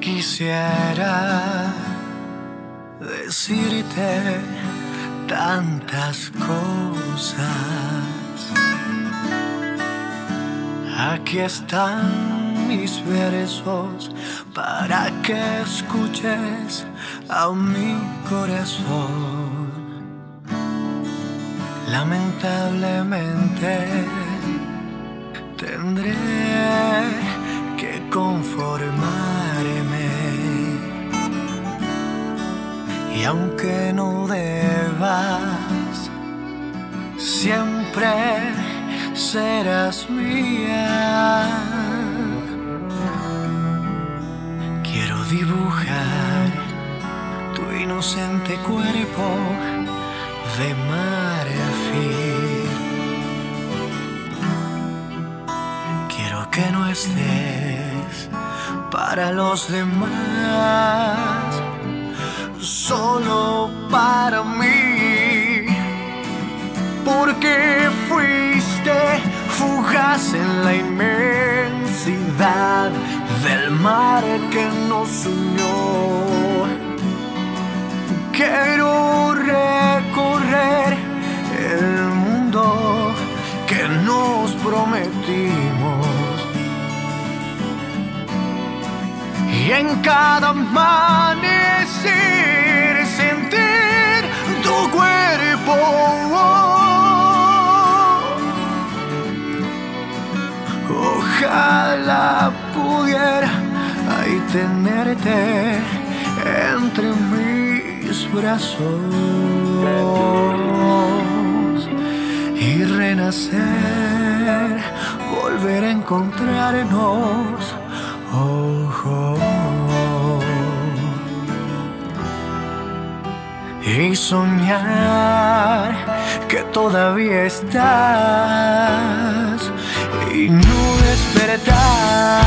Quisiera decirte tantas cosas. Aquí están mis versos para que escuches a mi corazón. Lamentablemente tendré que conformarme. Y aunque no debas, siempre serás mía. Quiero dibujar tu inocente cuerpo de marfil. Quiero que no estés para los demás, solo del mar que nos unió. Quiero recorrer el mundo que nos prometimos. Y en cada amanecer sentir tu cuerpo. Ojalá pudiera ahí tenerte entre mis brazos y renacer, volver a encontrarnos. Oh, oh, oh. Y soñar que todavía estás y no despertar.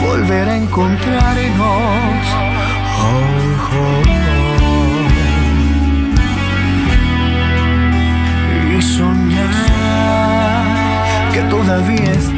volver a encontrarnos. Oh, oh, oh. Y soñar que todavía está.